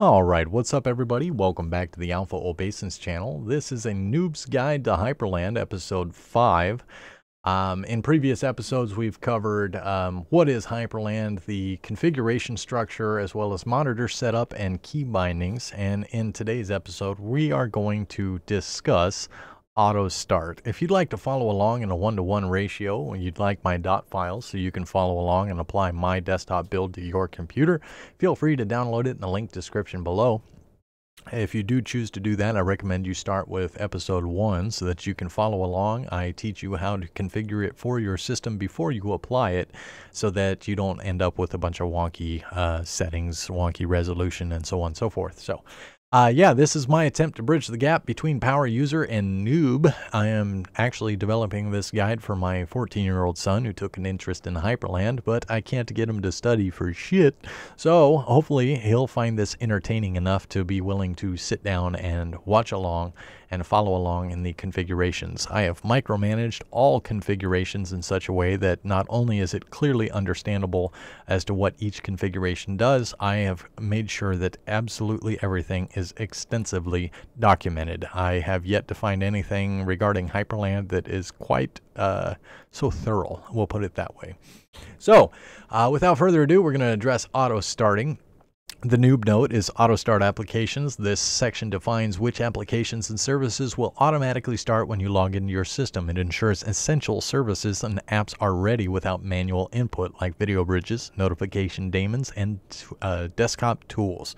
Alright, what's up everybody? Welcome back to the Alpha Obeisance channel. This is a Noob's Guide to Hyprland, episode 5. Um, in previous episodes, we've covered um, what is Hyprland, the configuration structure, as well as monitor setup and key bindings. And in today's episode, we are going to discuss auto start. If you'd like to follow along in a one-to-one -one ratio and you'd like my dot files so you can follow along and apply my desktop build to your computer, feel free to download it in the link description below. If you do choose to do that, I recommend you start with episode one so that you can follow along. I teach you how to configure it for your system before you apply it so that you don't end up with a bunch of wonky uh, settings, wonky resolution, and so on and so forth. So uh, yeah, this is my attempt to bridge the gap between power user and noob. I am actually developing this guide for my 14 year old son who took an interest in Hyprland, but I can't get him to study for shit. So hopefully he'll find this entertaining enough to be willing to sit down and watch along and follow along in the configurations. I have micromanaged all configurations in such a way that not only is it clearly understandable as to what each configuration does, I have made sure that absolutely everything is extensively documented. I have yet to find anything regarding Hyprland that is quite uh, so thorough, we'll put it that way. So, uh, without further ado, we're going to address auto starting. The noob note is auto start applications. This section defines which applications and services will automatically start when you log into your system. It ensures essential services and apps are ready without manual input like video bridges, notification daemons, and uh, desktop tools.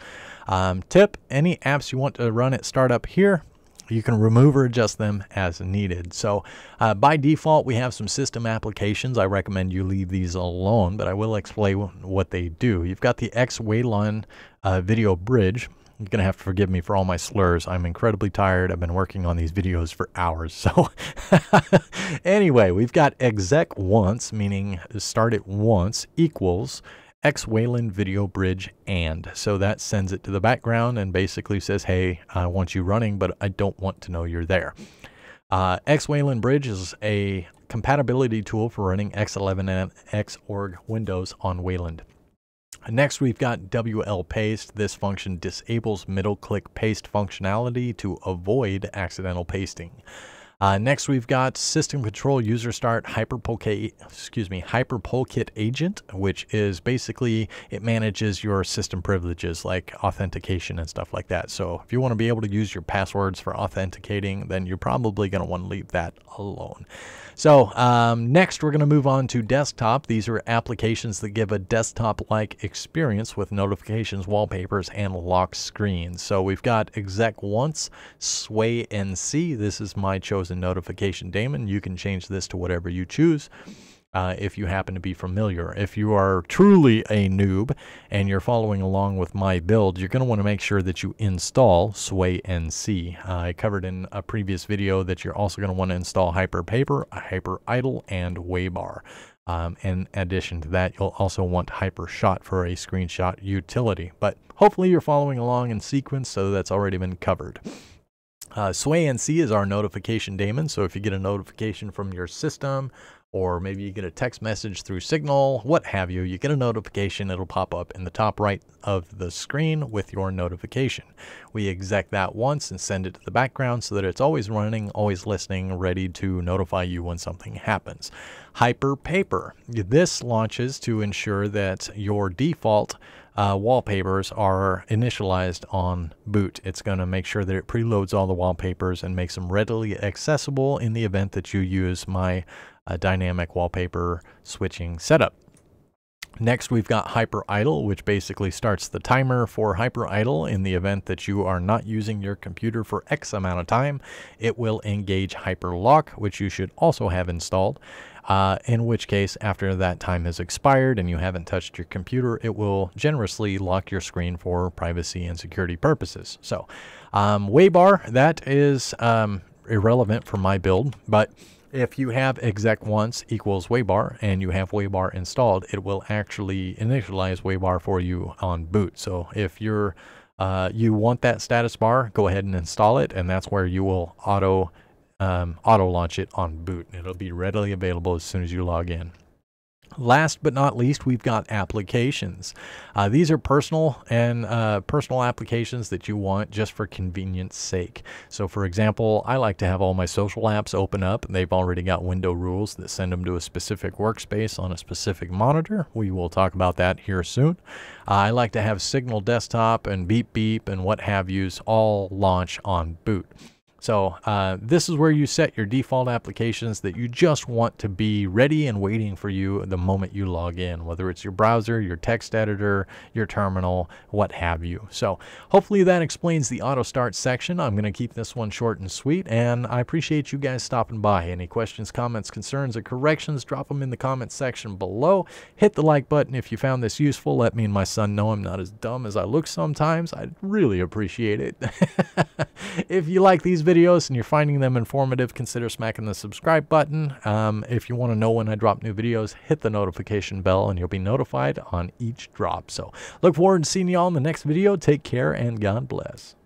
Um, tip, any apps you want to run at startup here, you can remove or adjust them as needed. So uh, by default, we have some system applications. I recommend you leave these alone, but I will explain what they do. You've got the X-Wayland uh, video bridge. You're going to have to forgive me for all my slurs. I'm incredibly tired. I've been working on these videos for hours. So anyway, we've got exec once, meaning start it once, equals X Wayland video bridge and. So that sends it to the background and basically says, hey, I want you running, but I don't want to know you're there. Uh, X Wayland Bridge is a compatibility tool for running X11 and Xorg Windows on Wayland. Next, we've got WL Paste. This function disables middle click paste functionality to avoid accidental pasting. Uh, next, we've got System Control User Start Hyprpolkit, excuse me, Hyprpolkit Agent, which is basically it manages your system privileges like authentication and stuff like that. So if you want to be able to use your passwords for authenticating, then you're probably going to want to leave that alone. So um, next, we're going to move on to desktop. These are applications that give a desktop-like experience with notifications, wallpapers, and lock screens. So we've got exec once, sway NC. This is my chosen notification daemon. You can change this to whatever you choose uh, if you happen to be familiar. If you are truly a noob and you're following along with my build, you're going to want to make sure that you install Sway NC. Uh, I covered in a previous video that you're also going to want to install Hyprpaper, Hyper Idle, and Waybar. Um, in addition to that, you'll also want Hyprshot for a screenshot utility. But hopefully you're following along in sequence, so that's already been covered. Uh, Sway NC is our notification daemon, so if you get a notification from your system or maybe you get a text message through Signal, what have you. You get a notification, it'll pop up in the top right of the screen with your notification. We exec that once and send it to the background so that it's always running, always listening, ready to notify you when something happens. Hyprpaper. This launches to ensure that your default uh, wallpapers are initialized on boot. It's going to make sure that it preloads all the wallpapers and makes them readily accessible in the event that you use my uh, dynamic wallpaper switching setup. Next, we've got Hypridle, which basically starts the timer for Hypridle in the event that you are not using your computer for X amount of time. It will engage Hyprlock, which you should also have installed. Uh, in which case, after that time has expired and you haven't touched your computer, it will generously lock your screen for privacy and security purposes. So, um, Waybar, that is um, irrelevant for my build, but if you have exec once equals waybar and you have waybar installed, it will actually initialize waybar for you on boot. So if you're uh, you want that status bar, go ahead and install it, and that's where you will auto um, auto launch it on boot. It'll be readily available as soon as you log in. Last but not least, we've got applications. Uh, these are personal and uh, personal applications that you want just for convenience sake. So, for example, I like to have all my social apps open up. They've already got window rules that send them to a specific workspace on a specific monitor. We will talk about that here soon. Uh, I like to have Signal Desktop and Beep Beep and what have yous all launch on boot. So uh, this is where you set your default applications that you just want to be ready and waiting for you the moment you log in, whether it's your browser, your text editor, your terminal, what have you. So hopefully that explains the auto start section. I'm going to keep this one short and sweet, and I appreciate you guys stopping by. Any questions, comments, concerns, or corrections, drop them in the comments section below. Hit the like button if you found this useful. Let me and my son know I'm not as dumb as I look sometimes. I'd really appreciate it. if you like these videos, videos and you're finding them informative, consider smacking the subscribe button. Um, if you want to know when I drop new videos, hit the notification bell and you'll be notified on each drop. So look forward to seeing you all in the next video. Take care and God bless.